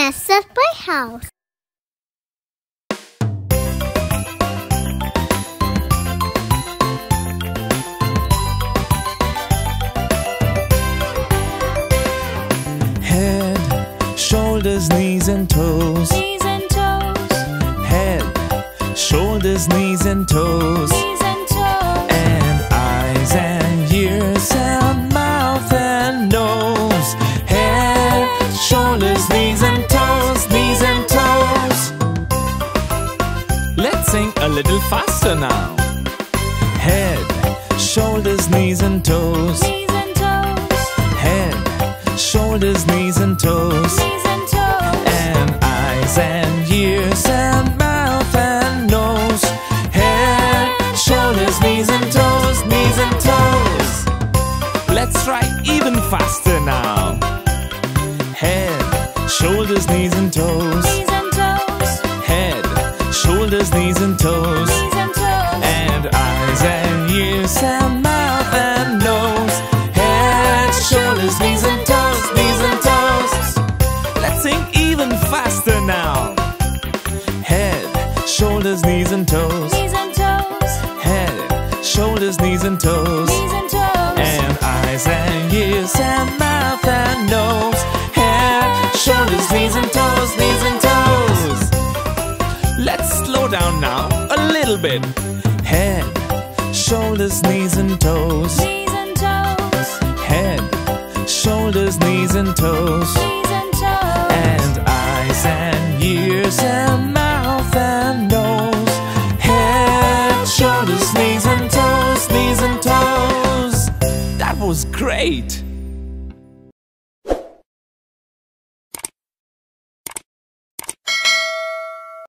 house. Head, shoulders, knees and toes. Knees and toes. Head, shoulders, knees and toes. Knees and little faster now. Head, shoulders, knees and toes. Knees and toes. Head, shoulders, knees and toes. Knees and toes. And eyes and ears and mouth and nose. Head, shoulders, knees and toes, knees and toes. Let's try even faster now. Head, shoulders, knees and toes. Knees and toes. Shoulders, knees and toes. Knees and toes. And eyes and ears and mouth and nose. Head, shoulders, knees and toes, knees and toes. Let's sing even faster now. Head, shoulders, knees and toes. Knees and toes. Head, shoulders, knees and toes. Knees and toes. And eyes and ears and mouth bit. Head, shoulders, knees and toes. Knees and toes. Head, shoulders, knees and toes. Knees and toes. And eyes and ears and mouth and nose. Head, shoulders, knees and toes, knees and toes. That was great.